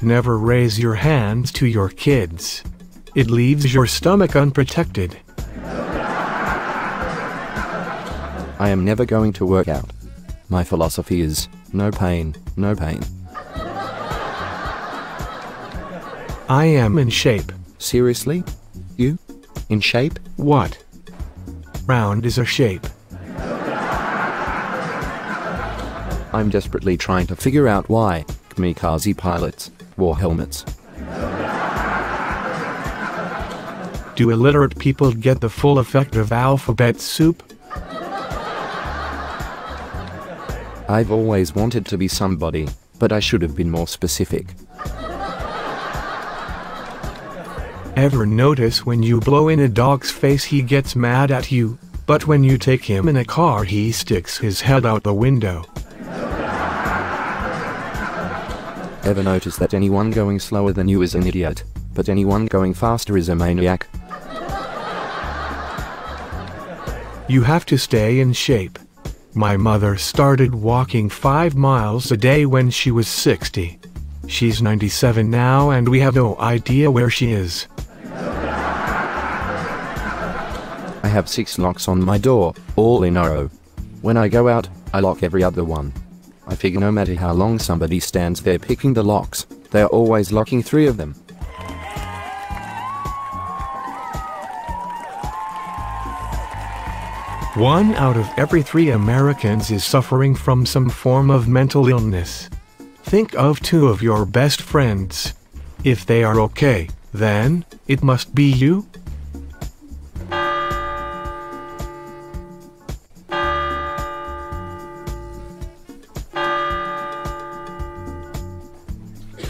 Never raise your hands to your kids. It leaves your stomach unprotected. I am never going to work out. My philosophy is no pain, no pain. I am in shape. Seriously? You? In shape? What? Round is a shape. I'm desperately trying to figure out why kamikaze pilots wore helmets. Do illiterate people get the full effect of alphabet soup? I've always wanted to be somebody, but I should have been more specific. Ever notice when you blow in a dog's face he gets mad at you, but when you take him in a car he sticks his head out the window? Ever notice that anyone going slower than you is an idiot, but anyone going faster is a maniac? You have to stay in shape. My mother started walking 5 miles a day when she was 60. She's 97 now and we have no idea where she is. I have six locks on my door, all in a row. When I go out, I lock every other one. I figure no matter how long somebody stands there picking the locks, they're always locking three of them. One out of every three Americans is suffering from some form of mental illness. Think of two of your best friends. If they are okay, then it must be you.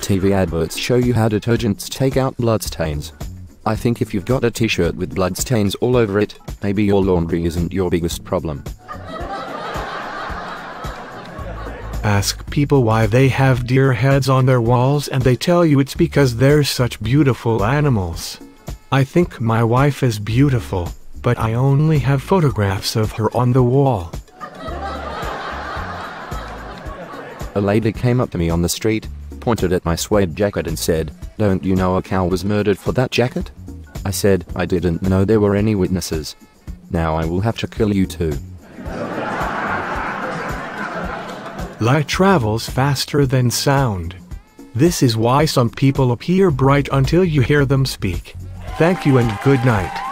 TV adverts show you how detergents take out bloodstains. I think if you've got a t-shirt with bloodstains all over it, maybe your laundry isn't your biggest problem. Ask people why they have deer heads on their walls and they tell you it's because they're such beautiful animals. I think my wife is beautiful, but I only have photographs of her on the wall. A lady came up to me on the street, pointed at my suede jacket and said, Don't you know a cow was murdered for that jacket? I said, I didn't know there were any witnesses. Now I will have to kill you too. Light travels faster than sound. This is why some people appear bright until you hear them speak. Thank you and good night.